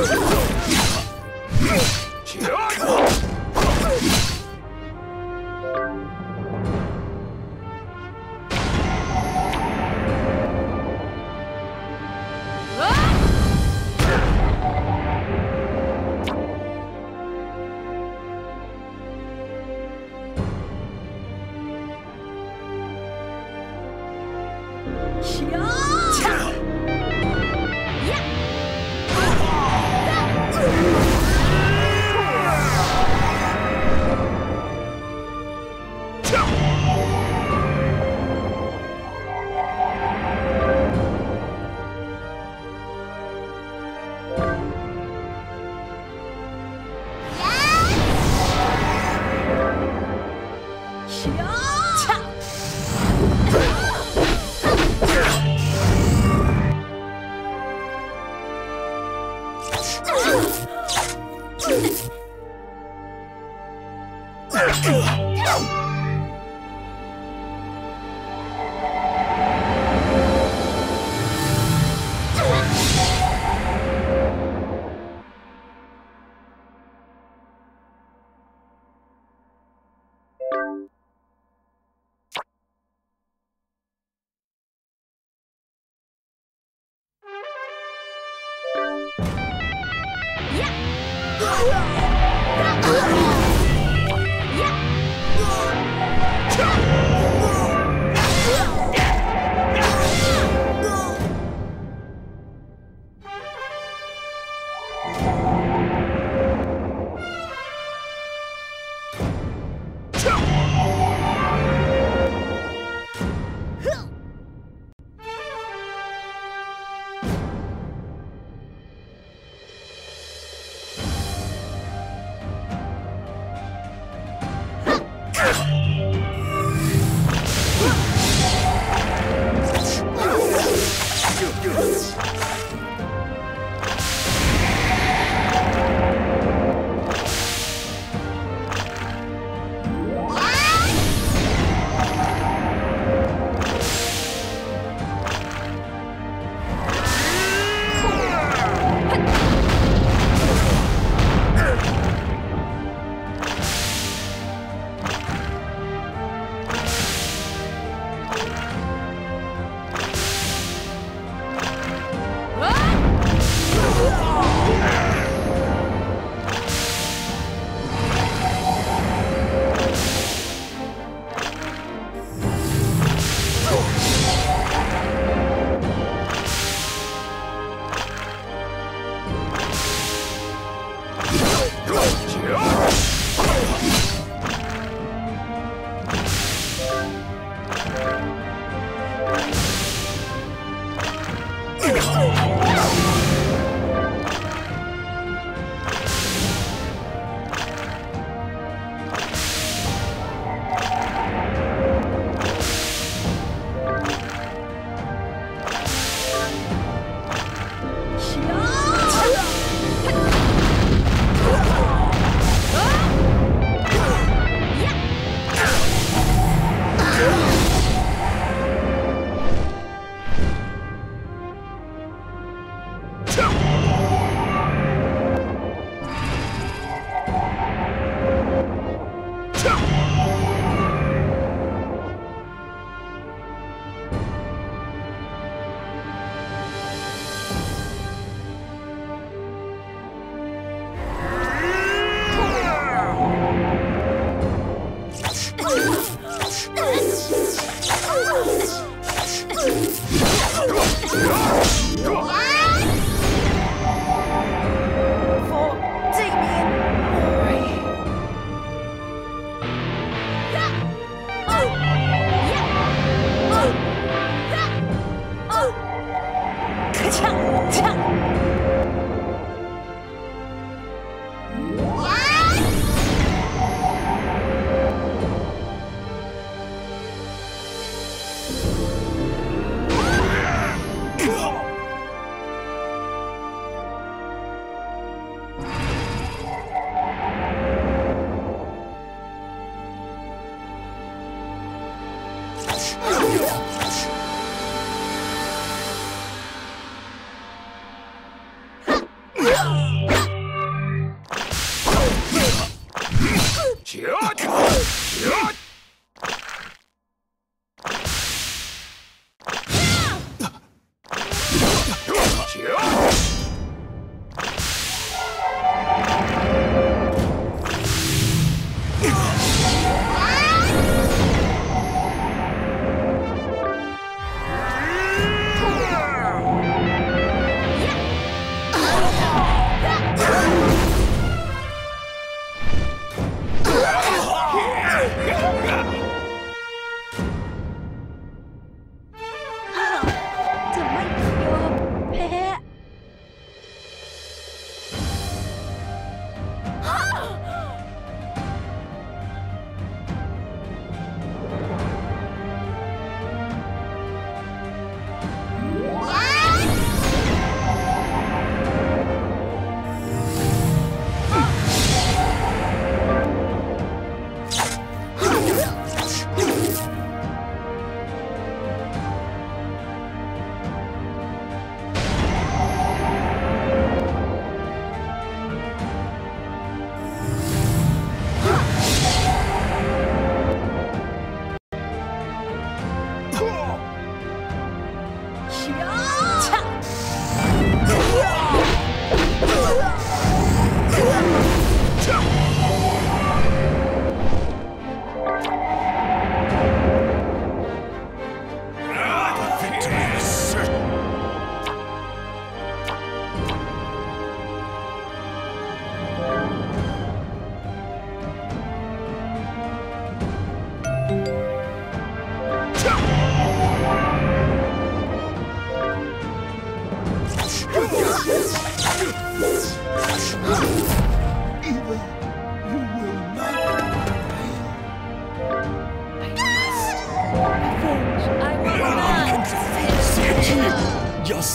Woo! 行。Yeah! Yes.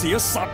一杀。